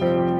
Bye.